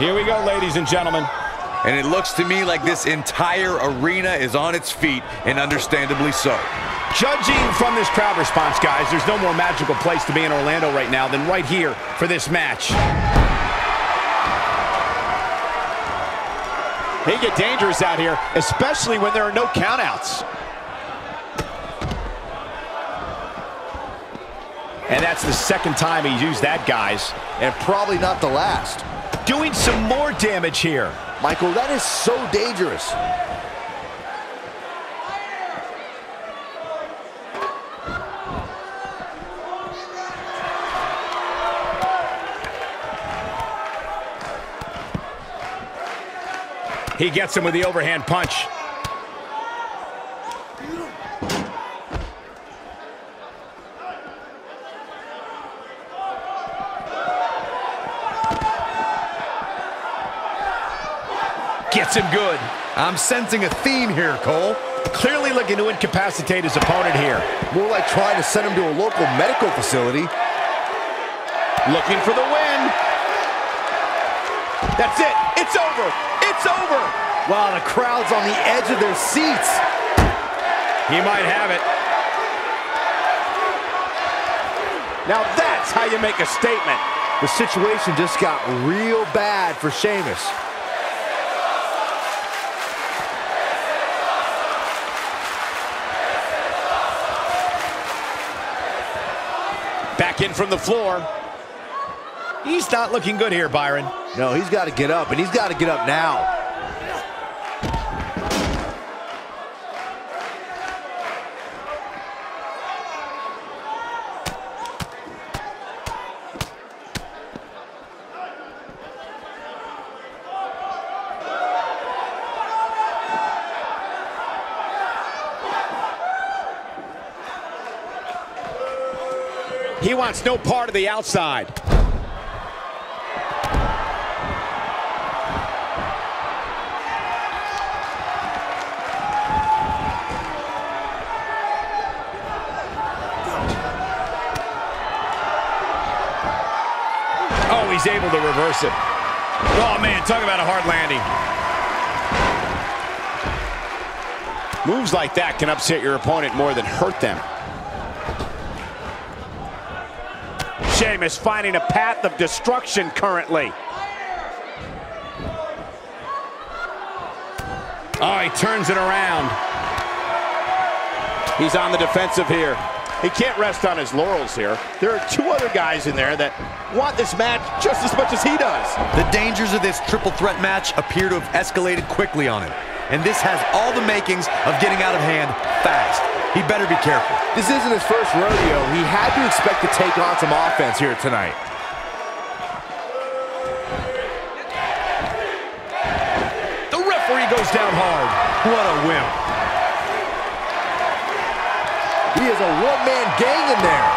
Here we go, ladies and gentlemen. And it looks to me like this entire arena is on its feet, and understandably so. Judging from this crowd response, guys, there's no more magical place to be in Orlando right now than right here for this match. They get dangerous out here, especially when there are no countouts. And that's the second time he's used that, guys. And probably not the last. Doing some more damage here. Michael, that is so dangerous. He gets him with the overhand punch. Gets him good. I'm sensing a theme here, Cole. Clearly looking to incapacitate his opponent here. More like trying to send him to a local medical facility. Looking for the win. That's it. It's over. It's over. Wow, the crowd's on the edge of their seats. He might have it. Now that's how you make a statement. The situation just got real bad for Sheamus. Back in from the floor. He's not looking good here, Byron. No, he's got to get up, and he's got to get up now. He wants no part of the outside. Oh, he's able to reverse it. Oh, man, talk about a hard landing. Moves like that can upset your opponent more than hurt them. Sheamus finding a path of destruction currently. Oh, he turns it around. He's on the defensive here. He can't rest on his laurels here. There are two other guys in there that want this match just as much as he does. The dangers of this triple threat match appear to have escalated quickly on him. And this has all the makings of getting out of hand fast. He better be careful. This isn't his first rodeo. He had to expect to take on some offense here tonight. The referee goes down hard. What a wimp. He is a one-man gang in there.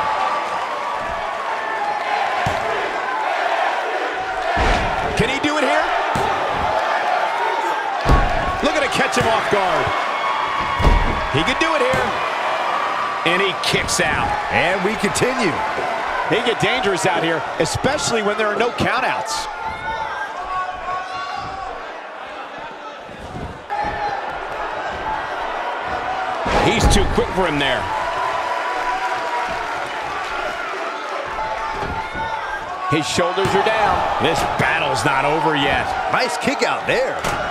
Can he do it here? Look at it catch him off guard. He could do it here. And he kicks out. And we continue. They get dangerous out here, especially when there are no countouts. He's too quick for him there. His shoulders are down. This battle's not over yet. Nice kick out there.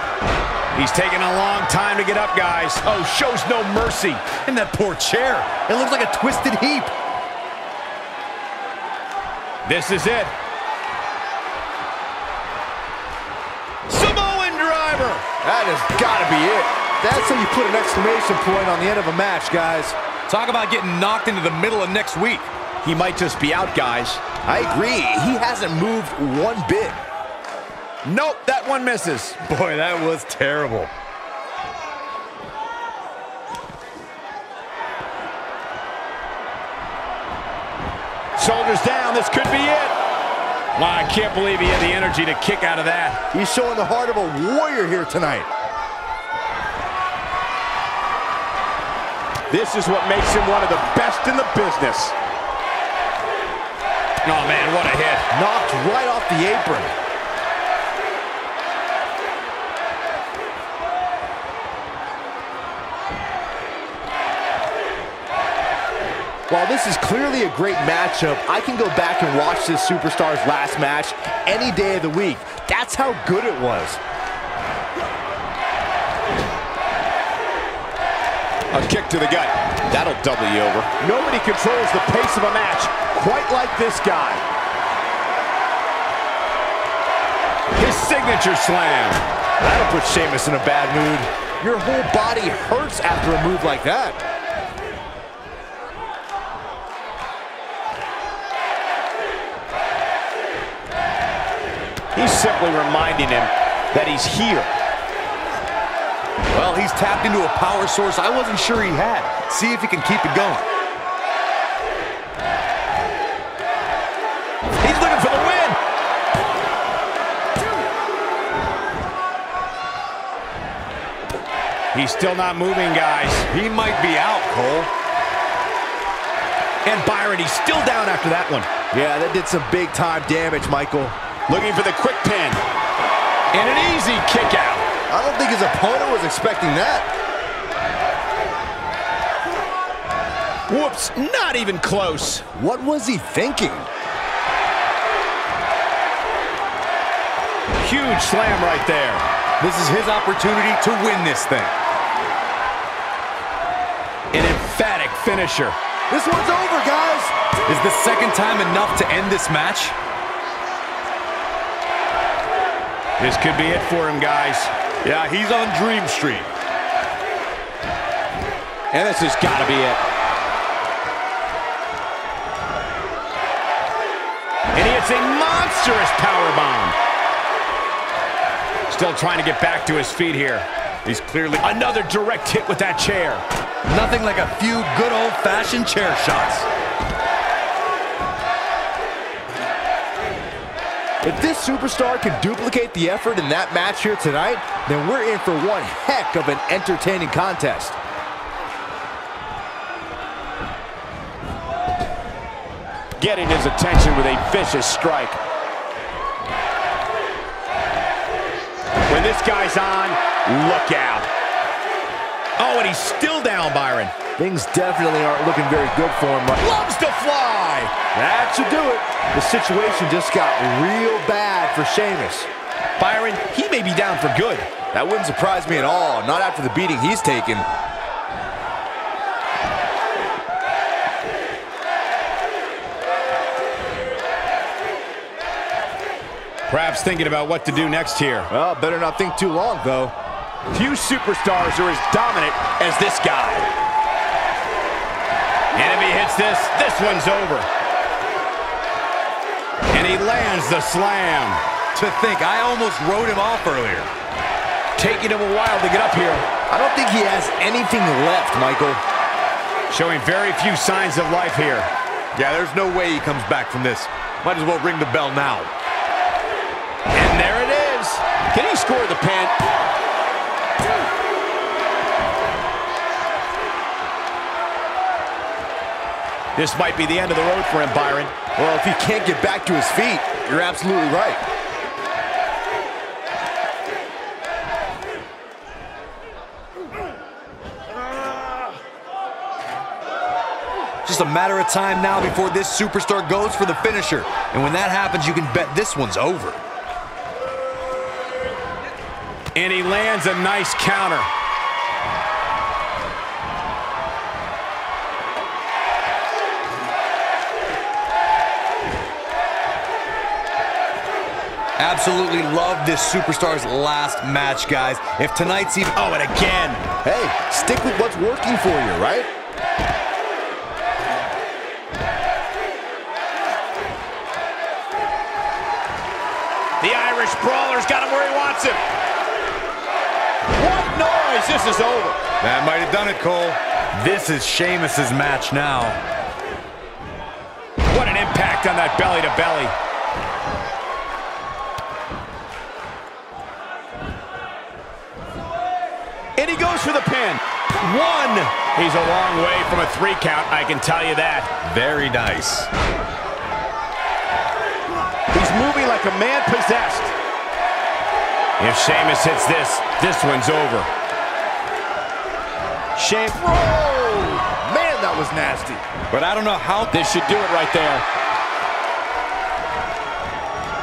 He's taking a long time to get up, guys. Oh, shows no mercy. And that poor chair. It looks like a twisted heap. This is it. Samoan driver. That has got to be it. That's how you put an exclamation point on the end of a match, guys. Talk about getting knocked into the middle of next week. He might just be out, guys. I agree. He hasn't moved one bit. Nope, that one misses. Boy, that was terrible. Shoulders down, this could be it. Wow, I can't believe he had the energy to kick out of that. He's showing the heart of a warrior here tonight. This is what makes him one of the best in the business. Oh, man, what a hit. Knocked right off the apron. While this is clearly a great matchup, I can go back and watch this superstar's last match any day of the week. That's how good it was. A kick to the gut. That'll double you over. Nobody controls the pace of a match quite like this guy. His signature slam. That'll put Sheamus in a bad mood. Your whole body hurts after a move like that. He's simply reminding him that he's here. Well, he's tapped into a power source I wasn't sure he had. See if he can keep it going. He's looking for the win. He's still not moving, guys. He might be out, Cole. And Byron, he's still down after that one. Yeah, that did some big time damage, Michael. Looking for the quick pin. And an easy kick out. I don't think his opponent was expecting that. Whoops, not even close. What was he thinking? Huge slam right there. This is his opportunity to win this thing. An emphatic finisher. This one's over, guys. Is the second time enough to end this match? This could be it for him, guys. Yeah, he's on Dream Street. And this has got to be it. And he hits a monstrous power bomb. Still trying to get back to his feet here. He's clearly another direct hit with that chair. Nothing like a few good old-fashioned chair shots. If this superstar can duplicate the effort in that match here tonight, then we're in for one heck of an entertaining contest. Getting his attention with a vicious strike. When this guy's on, look out. Oh, and he's still down, Byron. Things definitely aren't looking very good for him. right- Loves to fly. That should do it. The situation just got real bad for Sheamus. Byron, he may be down for good. That wouldn't surprise me at all, not after the beating he's taken. Perhaps thinking about what to do next here. Well, better not think too long, though. Few superstars are as dominant as this guy. And if he hits this, this one's over. And he lands the slam. To think, I almost wrote him off earlier. Taking him a while to get up here. I don't think he has anything left, Michael. Showing very few signs of life here. Yeah, there's no way he comes back from this. Might as well ring the bell now. And there it is. Can he score the pin? This might be the end of the road for him, Byron. Well, if he can't get back to his feet, you're absolutely right. Just a matter of time now before this superstar goes for the finisher. And when that happens, you can bet this one's over. And he lands a nice counter. Absolutely love this superstar's last match, guys. If tonight's even... Oh, and again. Hey, stick with what's working for you, right? The Irish Brawler's got him where he wants him. What noise? This is over. That might have done it, Cole. This is Sheamus's match now. What an impact on that belly to belly. And he goes for the pin. One. He's a long way from a three count, I can tell you that. Very nice. He's moving like a man possessed. If Sheamus hits this, this one's over. Sheamus. Oh, man, that was was nasty. But I don't know how... This should do it right there.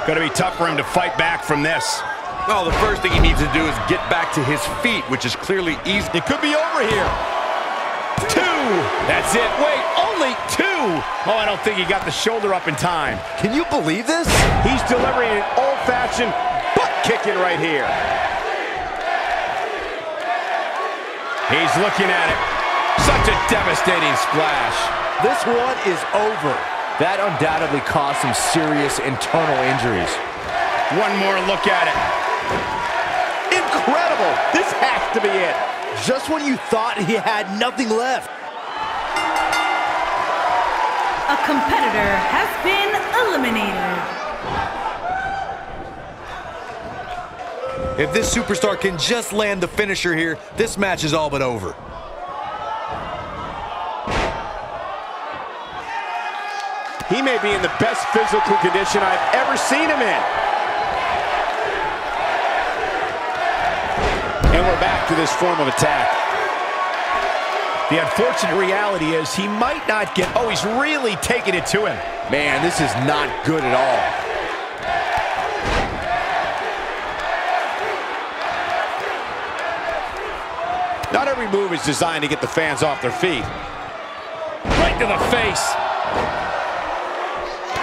Going to be tough for him to fight back from this. Well, the first thing he needs to do is get back to his feet, which is clearly easy. It could be over here. Two. That's it. Wait, only two. Oh, I don't think he got the shoulder up in time. Can you believe this? He's delivering an old-fashioned butt kicking right here. He's looking at it. Such a devastating splash. This one is over. That undoubtedly caused some serious internal injuries. One more look at it. Incredible. This has to be it. Just when you thought he had nothing left. A competitor has been eliminated. If this superstar can just land the finisher here, this match is all but over. He may be in the best physical condition I've ever seen him in. We're back to this form of attack. The unfortunate reality is he might not get... Oh, he's really taking it to him. Man, this is not good at all. Not every move is designed to get the fans off their feet. Right to the face.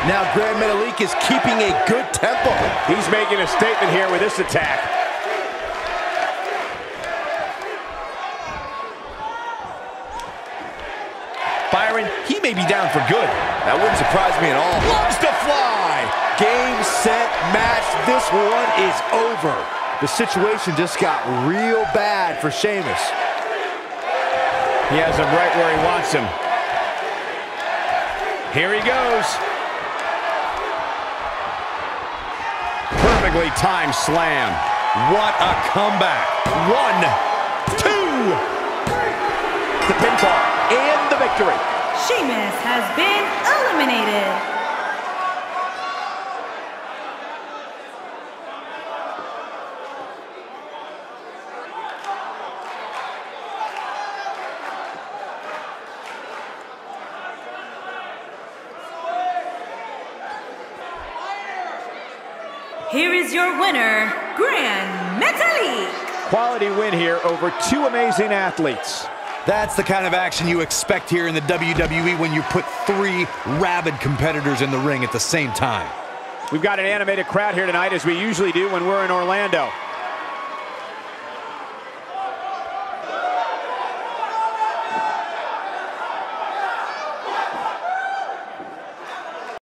Now Gran Metalik is keeping a good tempo. He's making a statement here with this attack. Byron, he may be down for good. That wouldn't surprise me at all. Loves to fly. Game, set, match. This one is over. The situation just got real bad for Sheamus. He has him right where he wants him. Here he goes. Perfectly timed slam. What a comeback. One, two. The pinfall and the victory. Sheamus has been eliminated. Here is your winner, Gran Metalik. Quality win here over two amazing athletes. That's the kind of action you expect here in the WWE when you put three rabid competitors in the ring at the same time. We've got an animated crowd here tonight as we usually do when we're in Orlando.